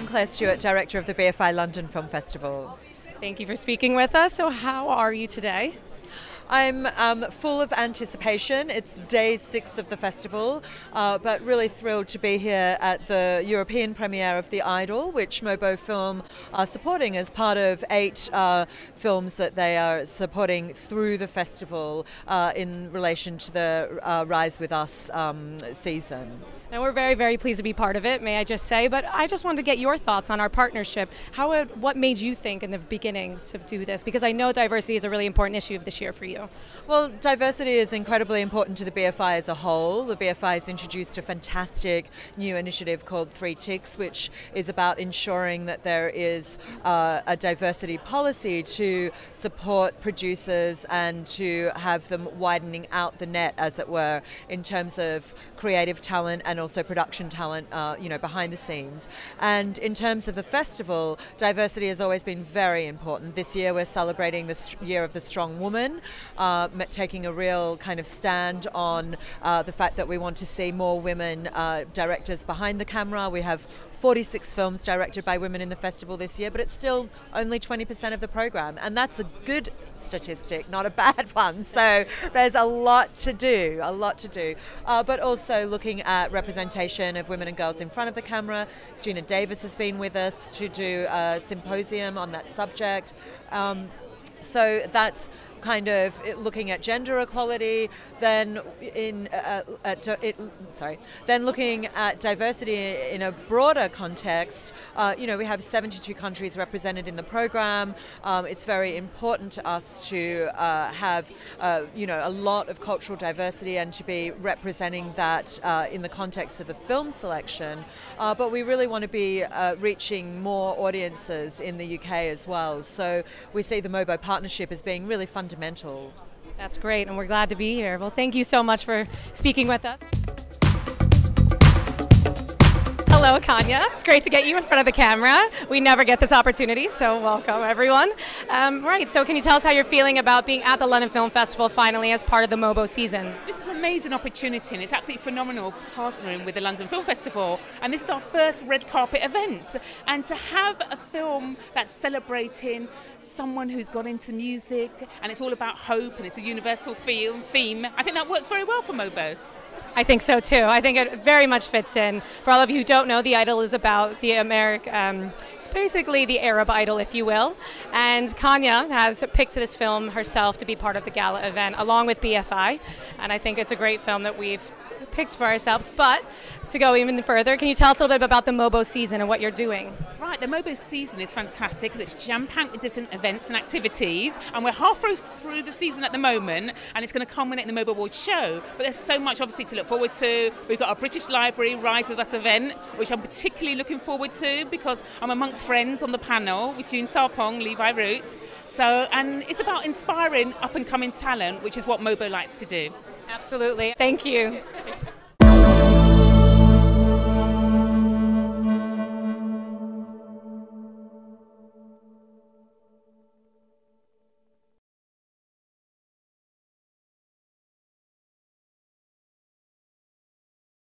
Clare Stewart, Director of the BFI London Film Festival. Thank you for speaking with us. So, how are you today? I'm um, full of anticipation. It's day six of the festival, uh, but really thrilled to be here at the European premiere of The Idol, which Mobo Film are supporting as part of eight uh, films that they are supporting through the festival uh, in relation to the uh, Rise With Us um, season. Now, we're very, very pleased to be part of it, may I just say, but I just wanted to get your thoughts on our partnership. How, it, what made you think in the beginning to do this? Because I know diversity is a really important issue of this year for you. Well, diversity is incredibly important to the BFI as a whole. The BFI has introduced a fantastic new initiative called Three Ticks, which is about ensuring that there is uh, a diversity policy to support producers and to have them widening out the net, as it were, in terms of creative talent and also production talent, uh, you know, behind the scenes. And in terms of the festival, diversity has always been very important. This year we're celebrating the year of the strong woman, uh, taking a real kind of stand on uh, the fact that we want to see more women uh, directors behind the camera. We have 46 films directed by women in the festival this year, but it's still only 20% of the program. And that's a good statistic, not a bad one. So there's a lot to do, a lot to do. Uh, but also looking at representation of women and girls in front of the camera. Geena Davis has been with us to do a symposium on that subject. Um, so that's kind of looking at gender equality, then in uh, uh at, it, sorry, then looking at diversity in a broader context. Uh, you know, we have 72 countries represented in the program. Um, it's very important to us to uh, have, uh, you know, a lot of cultural diversity and to be representing that uh, in the context of the film selection. but we really want to be reaching more audiences in the UK as well. So we see the Mobo partnership as being really fundamental fundamental. That's great, and we're glad to be here. Well, thank you so much for speaking with us. Hello, Kanya. It's great to get you in front of the camera. We never get this opportunity, so welcome, everyone. Um, right, so can you tell us how you're feeling about being at the London Film Festival finally as part of the MOBO season? This is an amazing opportunity, and it's absolutely phenomenal partnering with the London Film Festival. And this is our first red carpet event. And to have a film that's celebrating someone who's got into music and it's all about hope and it's a universal theme, I think that works very well for MOBO. I think so too. I think it very much fits in. For all of you who don't know, The Idol is about the American. Um, basically the Arab Idol, if you will. And Kanya has picked this film herself to be part of the gala event, along with BFI. And I think it's a great film that we've picked for ourselves. But to go even further, can you tell us a little bit about the MOBO season and what you're doing? Right, the MOBO season is fantastic because it's jam packed with different events and activities, and we're halfway through the season at the moment, and it's going to culminate in the MOBO Awards show. But there's so much obviously to look forward to. We've got our British Library Rise with Us event, which I'm particularly looking forward to because I'm amongst friends on the panel with June Sarpong, Levi Roots. So, and it's about inspiring up and coming talent, which is what MOBO likes to do. Absolutely. Thank you.